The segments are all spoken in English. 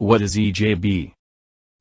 What is EJB?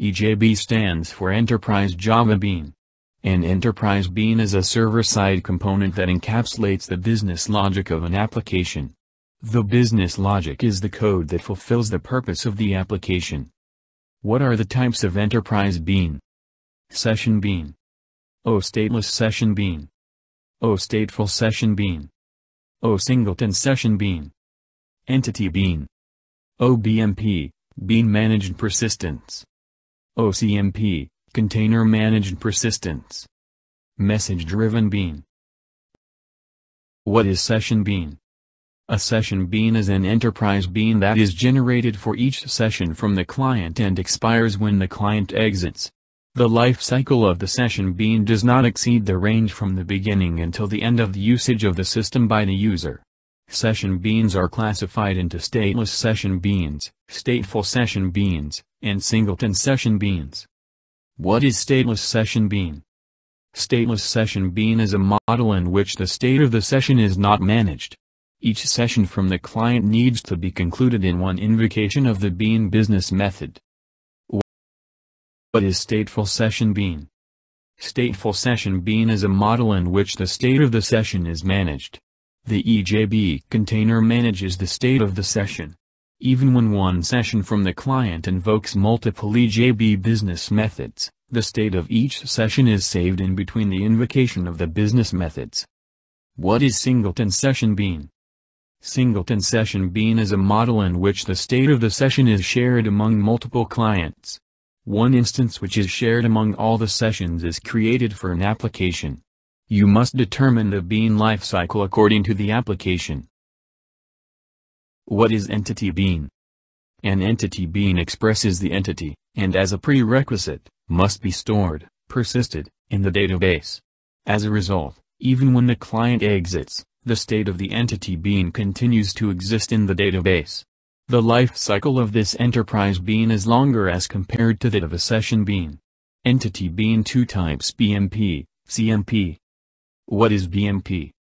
EJB stands for Enterprise Java Bean. An enterprise bean is a server-side component that encapsulates the business logic of an application. The business logic is the code that fulfills the purpose of the application. What are the types of enterprise bean? Session bean. O stateless session bean. O stateful session bean. O singleton session bean. Entity bean. OBMP, bean managed persistence. OCMP, container managed persistence. Message driven bean. What is session bean? A session bean is an enterprise bean that is generated for each session from the client and expires when the client exits. The life cycle of the session bean does not exceed the range from the beginning until the end of the usage of the system by the user. Session beans are classified into stateless session beans, stateful session beans, and singleton session beans. What is stateless session bean? Stateless session bean is a model in which the state of the session is not managed. Each session from the client needs to be concluded in one invocation of the bean business method. What is stateful session bean? Stateful session bean is a model in which the state of the session is managed. The EJB container manages the state of the session. Even when one session from the client invokes multiple EJB business methods, the state of each session is saved in between the invocation of the business methods. What is singleton session bean? Singleton session bean is a model in which the state of the session is shared among multiple clients. One instance which is shared among all the sessions is created for an application. You must determine the bean lifecycle according to the application. What is entity bean? An entity bean expresses the entity, and as a prerequisite, must be stored, persisted, in the database. As a result, even when the client exits, the state of the entity bean continues to exist in the database. The life cycle of this enterprise bean is longer as compared to that of a session bean. Entity bean 2 types BMP, CMP, what is BMP?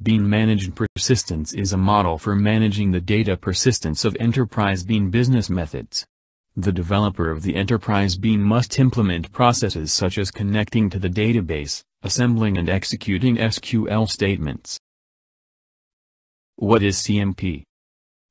Bean Managed Persistence is a model for managing the data persistence of Enterprise Bean business methods. The developer of the Enterprise Bean must implement processes such as connecting to the database, assembling and executing SQL statements. What is CMP?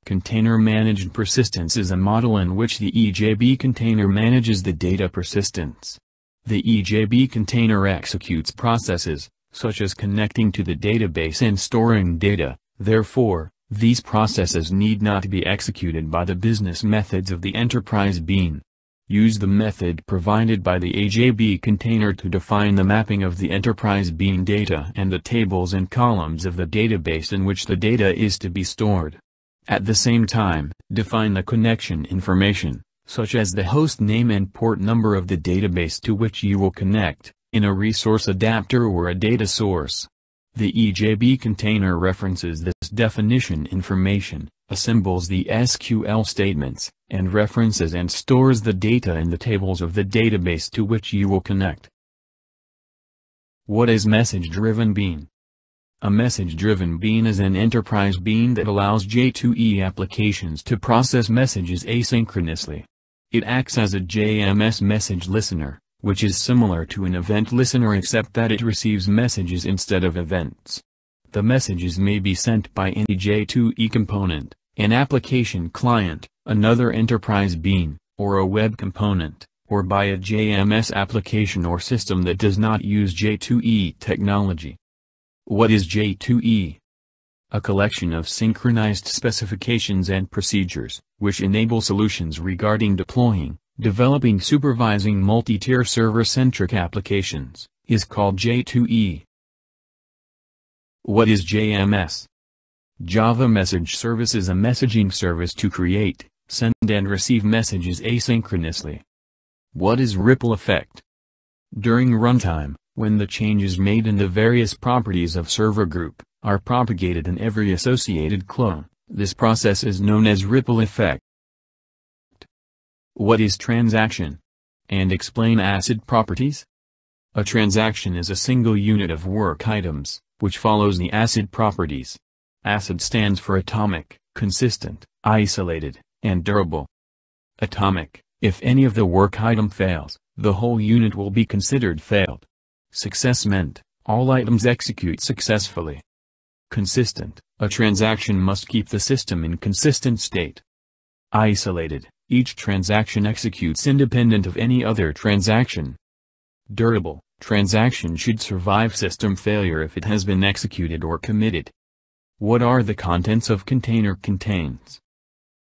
Container Managed Persistence is a model in which the EJB container manages the data persistence. The EJB container executes processes, such as connecting to the database and storing data, therefore, these processes need not be executed by the business methods of the enterprise bean. Use the method provided by the EJB container to define the mapping of the enterprise bean data and the tables and columns of the database in which the data is to be stored. At the same time, define the connection information, such as the host name and port number of the database to which you will connect in a resource adapter or a data source. The EJB container references this definition information, assembles the SQL statements, and references and stores the data in the tables of the database to which you will connect. What is Message-Driven Bean? A message-driven bean is an enterprise bean that allows J2EE applications to process messages asynchronously. It acts as a JMS message listener, which is similar to an event listener except that it receives messages instead of events. The messages may be sent by any J2EE component, an application client, another enterprise bean, or a web component, or by a JMS application or system that does not use J2EE technology. What is J2EE? A collection of synchronized specifications and procedures, which enable solutions regarding deploying, Developing supervising multi-tier server-centric applications, is called J2EE. What is JMS? Java Message Service is a messaging service to create, send and receive messages asynchronously. What is ripple effect? During runtime, when the changes made in the various properties of server group, are propagated in every associated clone, this process is known as ripple effect. What is transaction? And explain ACID properties? A transaction is a single unit of work items, which follows the ACID properties. ACID stands for atomic, consistent, isolated, and durable. Atomic, if any of the work item fails, the whole unit will be considered failed. Success meant, all items execute successfully. Consistent, a transaction must keep the system in consistent state. Isolated, each transaction executes independent of any other transaction. Durable, transaction should survive system failure if it has been executed or committed. What are the contents of container contains?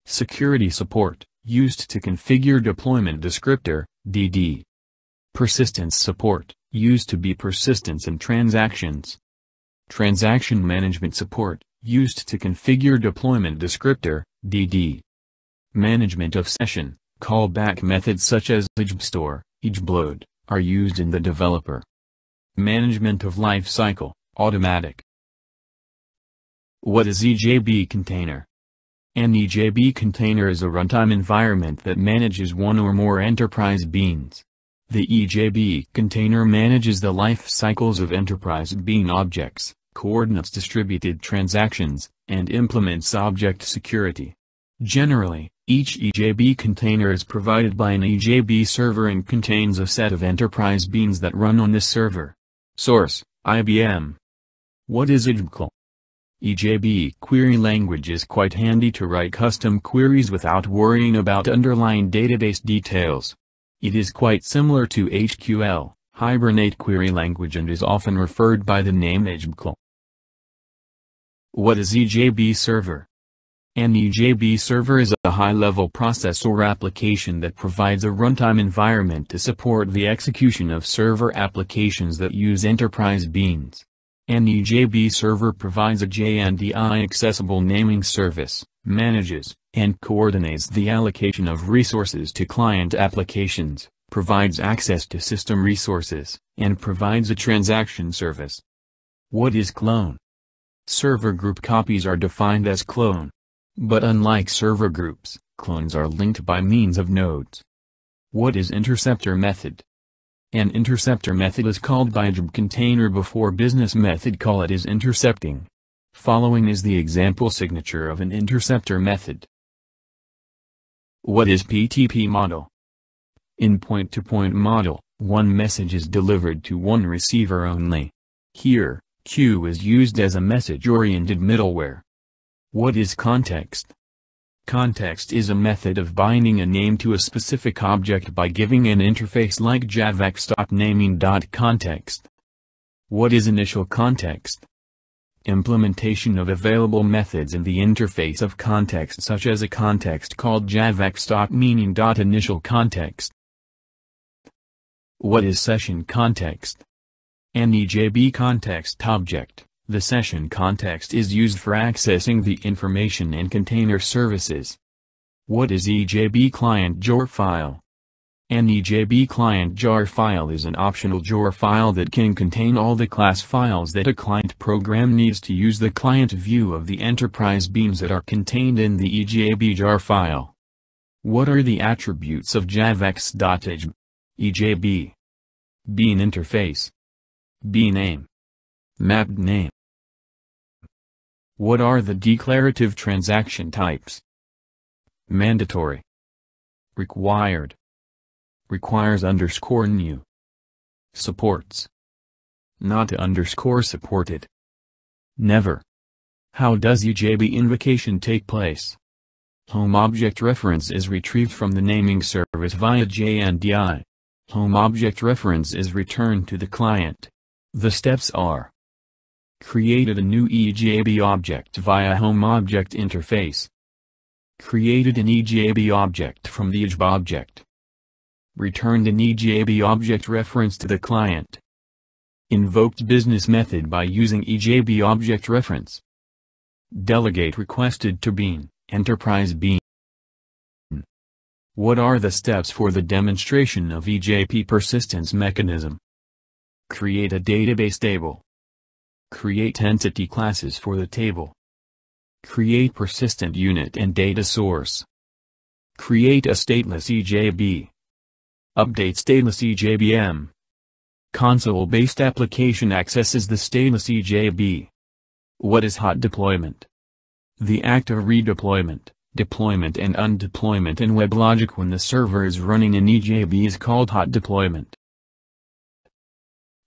Security support, used to configure deployment descriptor, DD. Persistence support, used to be persistence in transactions. Transaction management support, used to configure deployment descriptor, DD. Management of session, callback methods such as ejbstore, ejbload, are used in the developer. Management of lifecycle, automatic. What is EJB container? An EJB container is a runtime environment that manages one or more enterprise beans. The EJB container manages the life cycles of enterprise bean objects, coordinates distributed transactions, and implements object security. Generally, each EJB container is provided by an EJB server and contains a set of enterprise beans that run on this server. Source, IBM. What is EJB QL? EJB query language is quite handy to write custom queries without worrying about underlying database details. It is quite similar to HQL, Hibernate query language and is often referred by the name EJB QL. What is EJB server? An EJB server is a high-level process or application that provides a runtime environment to support the execution of server applications that use enterprise beans. An EJB server provides a JNDI accessible naming service, manages, and coordinates the allocation of resources to client applications, provides access to system resources, and provides a transaction service. What is clone? Server group copies are defined as clone. But unlike server groups, clones are linked by means of nodes. What is interceptor method? An interceptor method is called by job container before business method call it is intercepting. Following is the example signature of an interceptor method. What is PTP model? In point-to-point -point model, one message is delivered to one receiver only. Here, queue is used as a message-oriented middleware. What is context? Context is a method of binding a name to a specific object by giving an interface like javax.naming.context. What is initial context? Implementation of available methods in the interface of context such as a context called javax.naming.initial context. What is session context? An EJB context object the session context is used for accessing the information in container services. What is EJB client jar file? An EJB client jar file is an optional jar file that can contain all the class files that a client program needs to use the client view of the enterprise beans that are contained in the EJB jar file. What are the attributes of javax.ejb? EJB. Bean interface. Bean name. Mapped name. What are the declarative transaction types? Mandatory. Required. Requires underscore new. Supports. Not underscore supported. Never. How does EJB invocation take place? Home object reference is retrieved from the naming service via JNDI. Home object reference is returned to the client. The steps are Created a new EJB object via Home Object Interface. Created an EJB object from the EJB object. Returned an EJB object reference to the client. Invoked business method by using EJB object reference. Delegate requested to Bean, Enterprise Bean. What are the steps for the demonstration of EJB persistence mechanism? Create a database table. Create entity classes for the table. Create persistent unit and data source. Create a stateless EJB. Update stateless EJBM. Console-based application accesses the stateless EJB. What is hot deployment? The act of redeployment, Deployment and undeployment in WebLogic when the server is running in EJB is called hot deployment.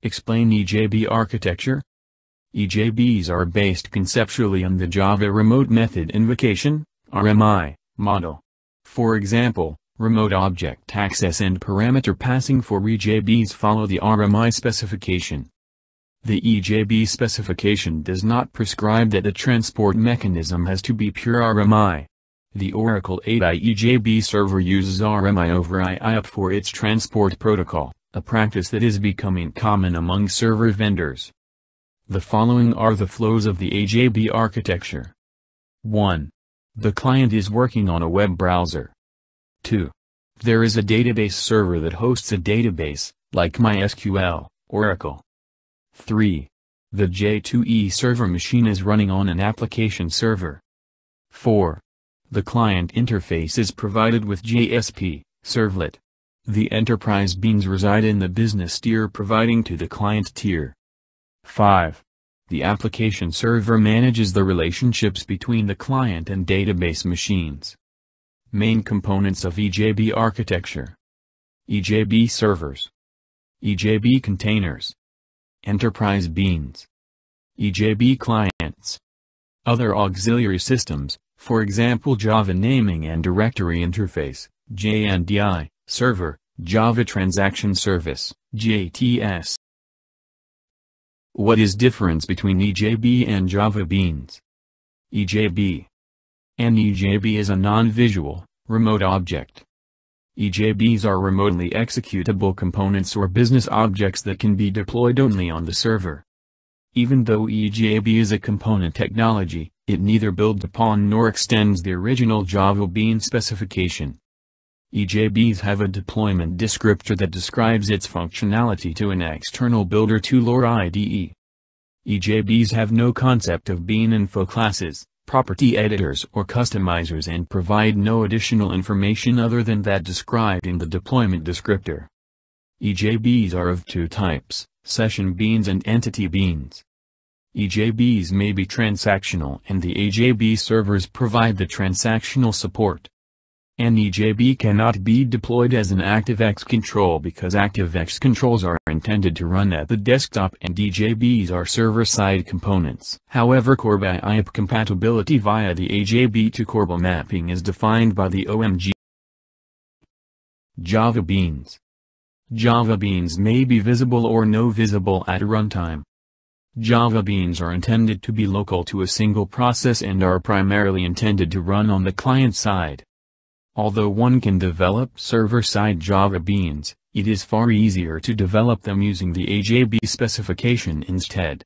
Explain EJB architecture. EJBs are based conceptually on the Java Remote Method Invocation, RMI, model. For example, remote object access and parameter passing for EJBs follow the RMI specification. The EJB specification does not prescribe that the transport mechanism has to be pure RMI. The Oracle 8i EJB server uses RMI over IIOP for its transport protocol a practice that is becoming common among server vendors. The following are the flows of the EJB architecture. 1. The client is working on a web browser. 2. There is a database server that hosts a database, like MySQL, Oracle. 3. The J2EE server machine is running on an application server. 4. The client interface is provided with JSP, servlet. The enterprise beans reside in the business tier providing to the client tier. 5. The application server manages the relationships between the client and database machines. Main components of EJB architecture. EJB servers. EJB containers. Enterprise beans. EJB clients. Other auxiliary systems, for example Java Naming and Directory Interface, JNDI, Server, Java Transaction Service, JTS. What is difference between EJB and Java Beans? EJB. An EJB is a non-visual, remote object. EJBs are remotely executable components or business objects that can be deployed only on the server. Even though EJB is a component technology, it neither builds upon nor extends the original Java Bean specification. EJBs have a deployment descriptor that describes its functionality to an external builder tool or IDE. EJBs have no concept of bean info classes, property editors or customizers and provide no additional information other than that described in the deployment descriptor. EJBs are of two types, session beans and entity beans. EJBs may be transactional and the EJB servers provide the transactional support. An EJB cannot be deployed as an ActiveX control because ActiveX controls are intended to run at the desktop and EJBs are server-side components. However Corba IIOP compatibility via the EJB to Corba mapping is defined by the OMG. Java Beans Java Beans may be visible or no visible at runtime. Java Beans are intended to be local to a single process and are primarily intended to run on the client side. Although one can develop server-side Java beans, it is far easier to develop them using the EJB specification instead.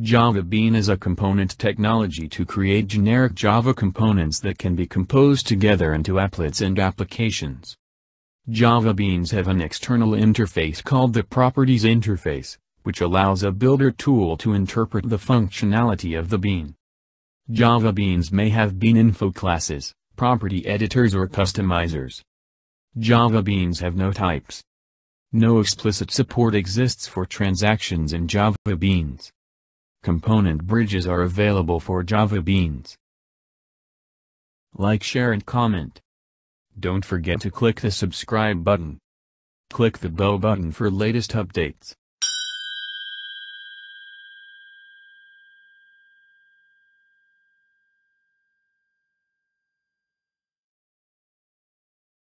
Java Bean is a component technology to create generic Java components that can be composed together into applets and applications. Java Beans have an external interface called the Properties Interface, which allows a builder tool to interpret the functionality of the bean. Java Beans may have bean info classes, property editors or customizers. Java Beans have no types. No explicit support exists for transactions in Java Beans. Component bridges are available for Java Beans. Like share and comment. Don't forget to click the subscribe button. Click the bell button for latest updates.